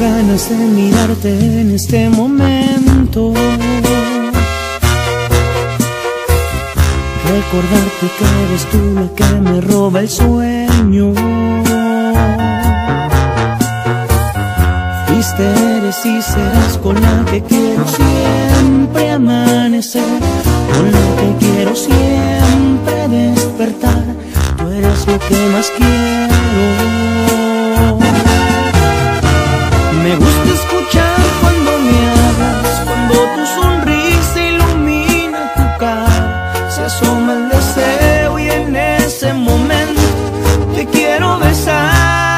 ganas de mirarte en este momento. Recordarte que eres tú la que me roba el sueño. Fuiste, eres y serás con la que quiero siempre amanecer, con la que quiero siempre despertar. Tú eres lo que más quiero. Te quiero besar.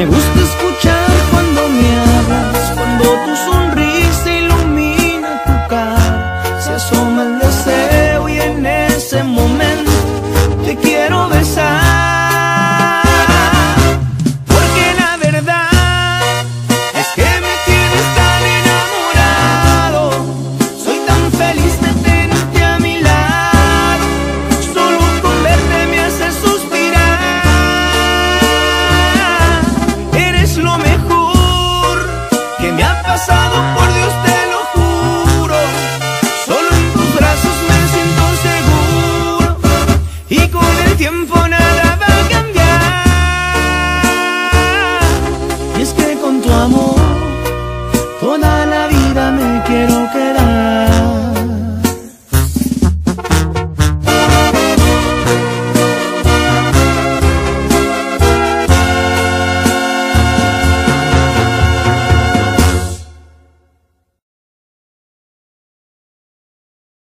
Me gusta amor.